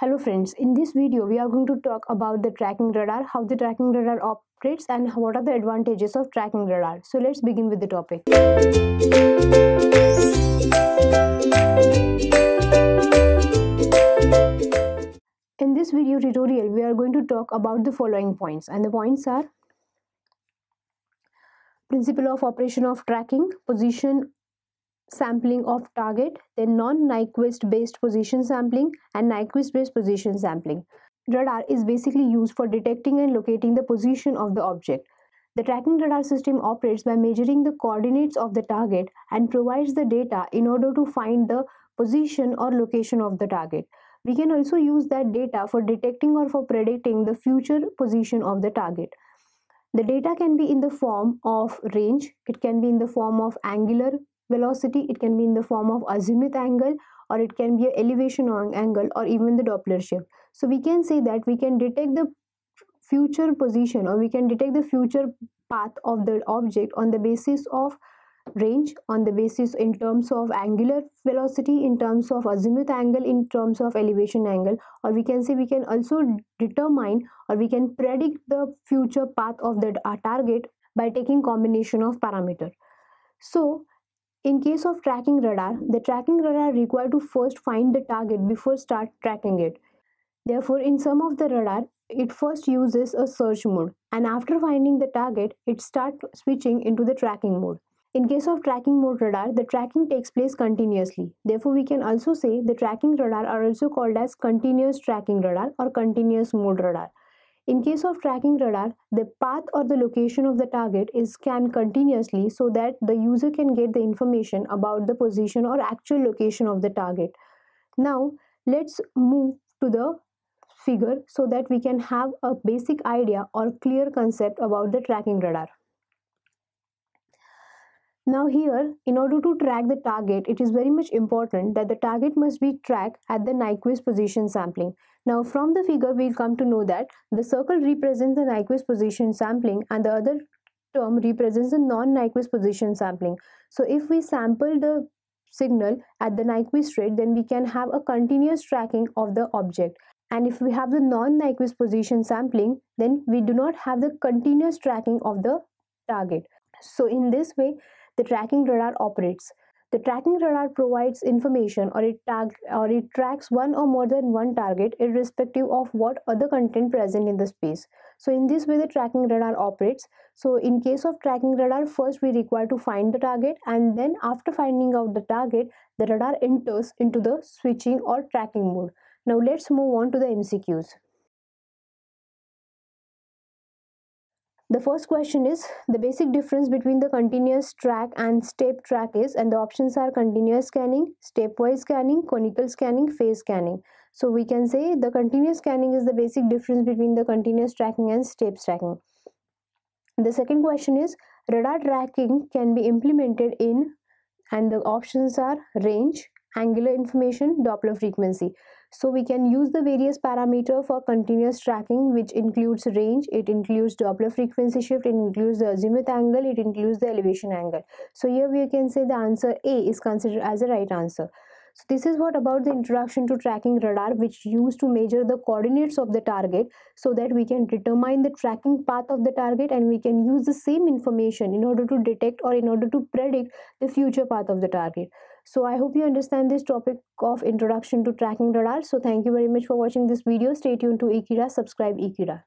Hello friends, in this video we are going to talk about the tracking radar, how the tracking radar operates and what are the advantages of tracking radar. So let's begin with the topic. In this video tutorial we are going to talk about the following points and the points are principle of operation of tracking, position sampling of target, then non-Nyquist based position sampling and Nyquist based position sampling. Radar is basically used for detecting and locating the position of the object. The tracking radar system operates by measuring the coordinates of the target and provides the data in order to find the position or location of the target. We can also use that data for detecting or for predicting the future position of the target. The data can be in the form of range, it can be in the form of angular velocity it can be in the form of azimuth angle or it can be an elevation angle or even the doppler shift. So we can say that we can detect the future position or we can detect the future path of the object on the basis of range on the basis in terms of angular velocity in terms of azimuth angle in terms of elevation angle or we can say we can also determine or we can predict the future path of the uh, target by taking combination of parameter. So in case of tracking radar, the tracking radar required to first find the target before start tracking it. Therefore, in some of the radar, it first uses a search mode and after finding the target, it start switching into the tracking mode. In case of tracking mode radar, the tracking takes place continuously. Therefore, we can also say the tracking radar are also called as continuous tracking radar or continuous mode radar. In case of tracking radar, the path or the location of the target is scanned continuously so that the user can get the information about the position or actual location of the target. Now, let's move to the figure so that we can have a basic idea or clear concept about the tracking radar. Now here, in order to track the target, it is very much important that the target must be tracked at the Nyquist position sampling. Now from the figure, we'll come to know that the circle represents the Nyquist position sampling and the other term represents the non-Nyquist position sampling. So if we sample the signal at the Nyquist rate, then we can have a continuous tracking of the object. And if we have the non-Nyquist position sampling, then we do not have the continuous tracking of the target. So in this way, the tracking radar operates. The tracking radar provides information or it tag or it tracks one or more than one target irrespective of what other content present in the space. So in this way the tracking radar operates. So in case of tracking radar first we require to find the target and then after finding out the target the radar enters into the switching or tracking mode. Now let's move on to the MCQs. The first question is the basic difference between the continuous track and step track is and the options are continuous scanning, stepwise scanning, conical scanning, phase scanning. So we can say the continuous scanning is the basic difference between the continuous tracking and step tracking. The second question is radar tracking can be implemented in and the options are range, angular information, Doppler frequency. So we can use the various parameter for continuous tracking which includes range, it includes Doppler frequency shift, it includes the azimuth angle, it includes the elevation angle. So here we can say the answer A is considered as a right answer. So this is what about the introduction to tracking radar which used to measure the coordinates of the target so that we can determine the tracking path of the target and we can use the same information in order to detect or in order to predict the future path of the target. So I hope you understand this topic of introduction to tracking radar. So thank you very much for watching this video. Stay tuned to Ekeeda, subscribe Ekeeda.